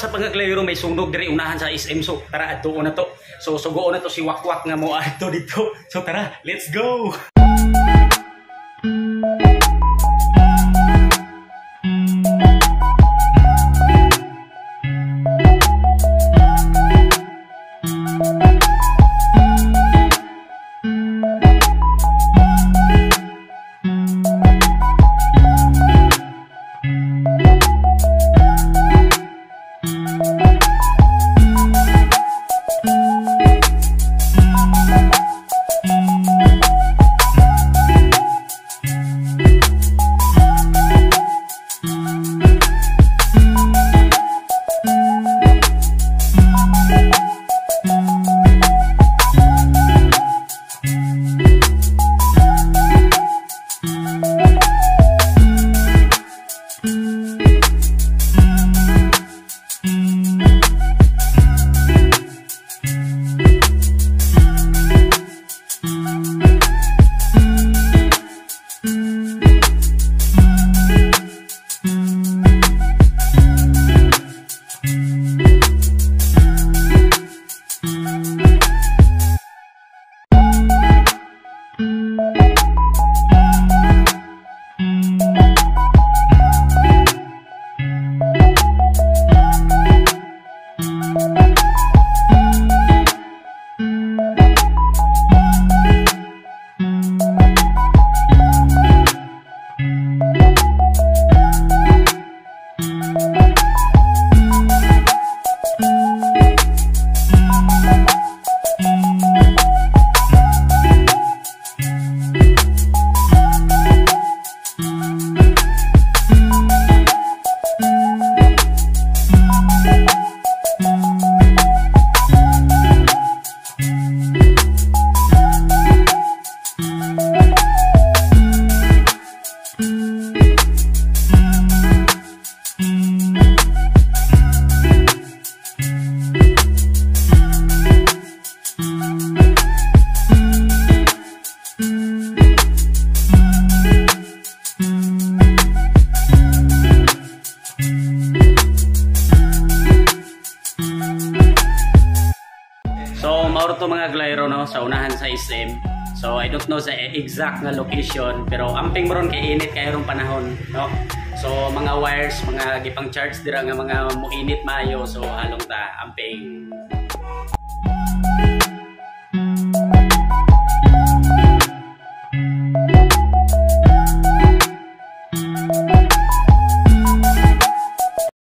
sa pangaglayro may sunog diri unahan sa SM so tara adto na to. So sugo na to si Wakwak nga mo adto dito. So tara, let's go. So, mauro to mga glayro no, sa unahan sa SM. So, I don't know sa exact nga location, pero amping ron kay init kay rong panahon, no? So, mga wires, mga gipang charge dira nga mga muinit mayo, so halong ta amping